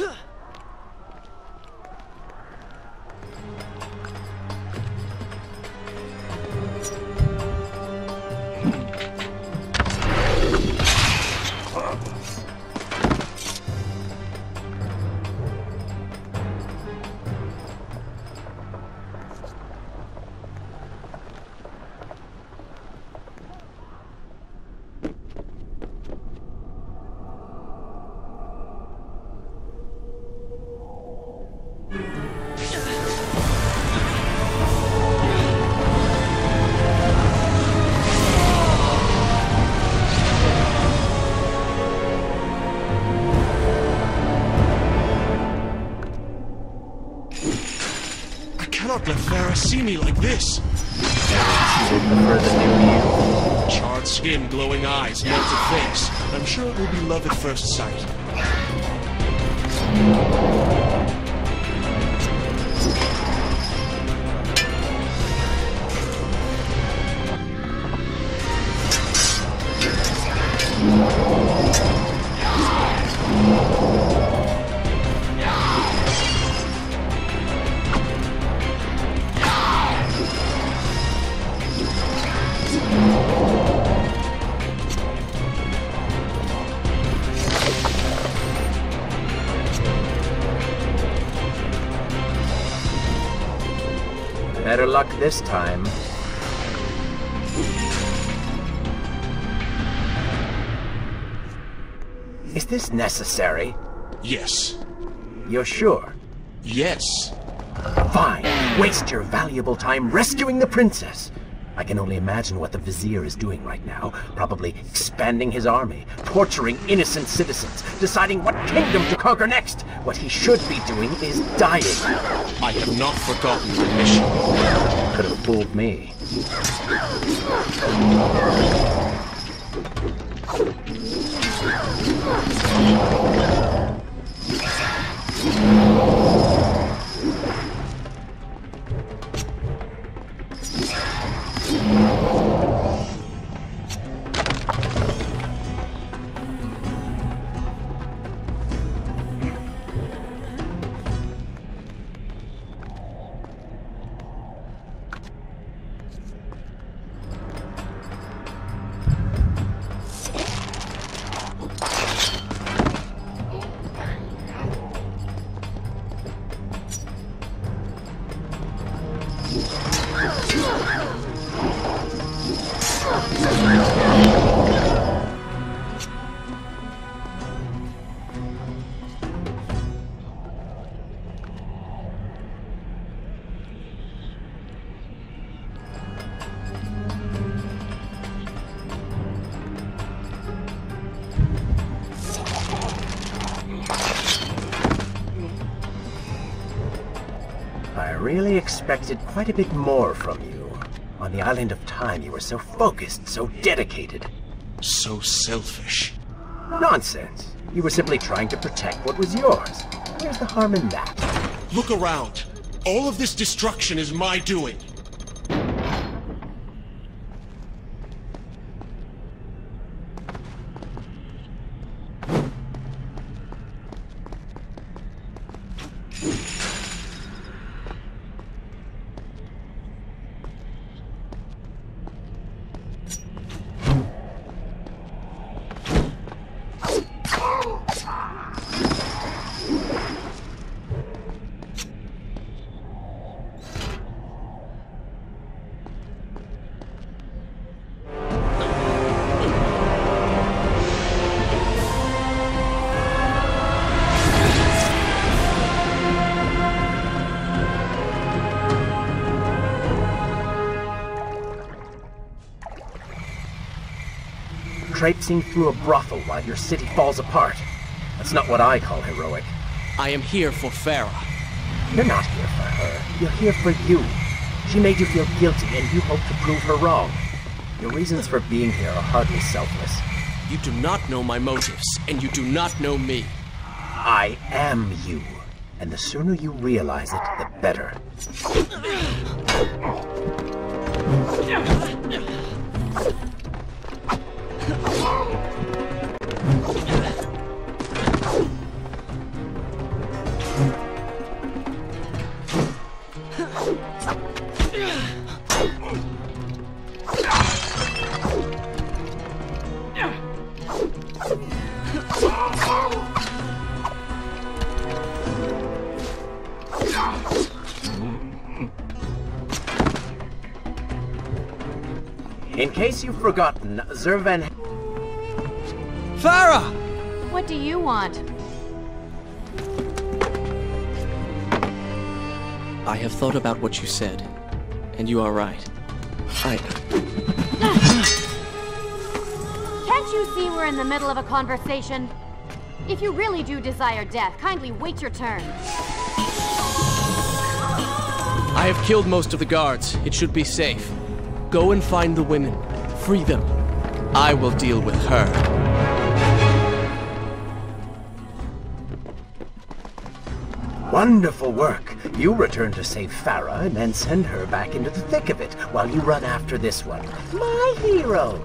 I cannot let Farah see me like this. She'd prefer the. Charred skin, glowing eyes, melted face. I'm sure it will be love at first sight. Better luck this time. Is this necessary? Yes. You're sure? Yes. Fine. Waste your valuable time rescuing the princess. I can only imagine what the Vizier is doing right now. Probably expanding his army, torturing innocent citizens, deciding what kingdom to conquer next. What he should be doing is dying. I have not forgotten the mission. Could have fooled me. Come on. Really expected quite a bit more from you. On the Island of Time, you were so focused, so dedicated. So selfish. Nonsense. You were simply trying to protect what was yours. Where's the harm in that? Look around. All of this destruction is my doing. Traipsing through a brothel while your city falls apart. That's not what I call heroic. I am here for Farah. You're not here for her. You're here for you. She made you feel guilty, and you hope to prove her wrong. Your reasons for being here are hardly selfless. You do not know my motives, and you do not know me. I am you. And the sooner you realize it, the better. In case you've forgotten, Zurvan... Farah! What do you want? I have thought about what you said, and you are right. I... Can't you see we're in the middle of a conversation? If you really do desire death, kindly wait your turn. I have killed most of the guards. It should be safe. Go and find the women. Free them. I will deal with her. Wonderful work. You return to save Farah and then send her back into the thick of it while you run after this one. My hero!